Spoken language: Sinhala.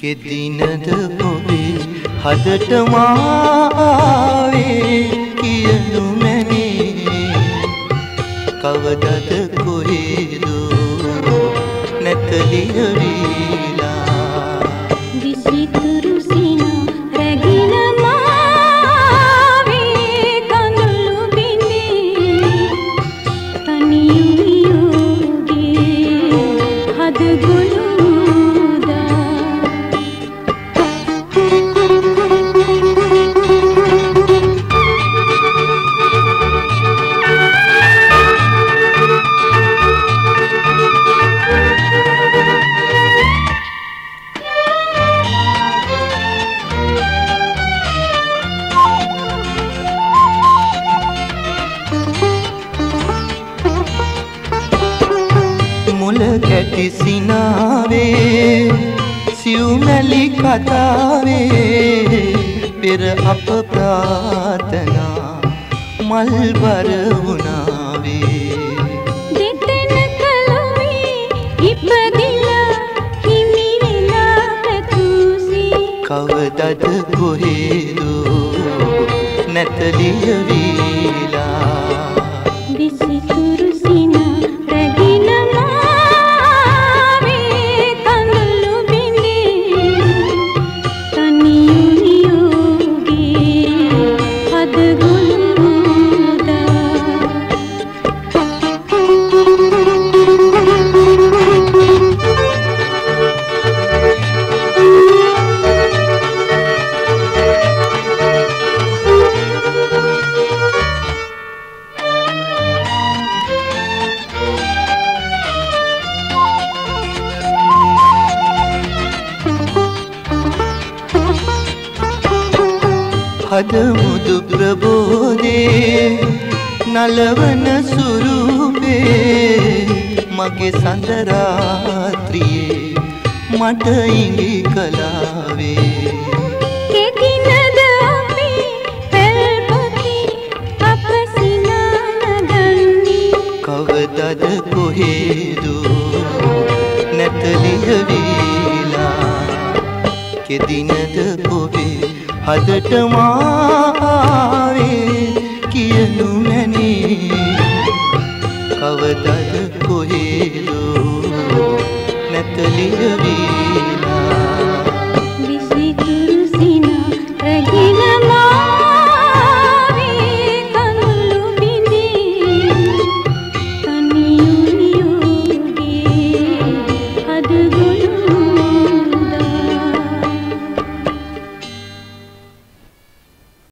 කෙදිනද ඔබේ හදට මාවේ කියනු මැනේ. කවදද කොහේදෝ නැතලිය වීලා විසිතුරු සිනා රැගෙන මාවේ කඳුළු බිඳේ. තනියුගේ මුල කැටි සිනාවේ සිව්මැලි කතාවේ පෙර අප ප්‍රාර්ථනා මල්බර වුණාවේ. දෙතෙන කලොවේ ඉපදිලා හිමිවෙලා පැතුසේ. කවදද කොහේදෝ නැතලිය වීලා හදමුදු ප්‍රබෝධේ නලවන සුරුපේ මගේ සඳරාත්‍රියේ මට ඉඟි කලාවේ කෙදිනද අපේ පැල්පොති අප සිනානගන්නේ කවදද කොහේදෝ? නැතලිය වීලා කෙදිනද ඔබේ හදට මාවේ කියනු මැනේ. කවදද කොහේදෝ නැතලිය වී